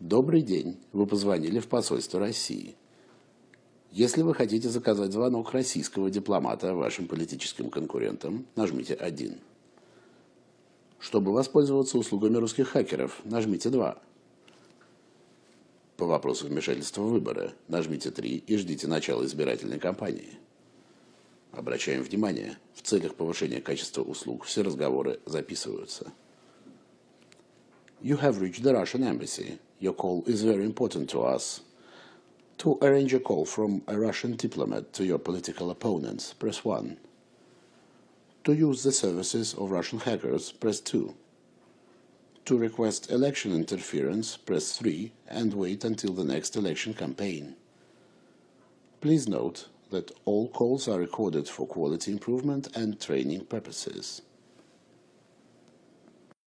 Добрый день. Вы позвонили в посольство России. Если вы хотите заказать звонок российского дипломата вашим политическим конкурентам, нажмите 1. Чтобы воспользоваться услугами русских хакеров, нажмите 2. По вопросу вмешательства в выборы, нажмите 3 и ждите начала избирательной кампании. Обращаем внимание, в целях повышения качества услуг все разговоры записываются. You have reached the Russian embassy. Your call is very important to us. To arrange a call from a Russian diplomat to your political opponents, press 1. To use the services of Russian hackers, press 2. To request election interference, press 3 and wait until the next election campaign. Please note that all calls are recorded for quality improvement and training purposes.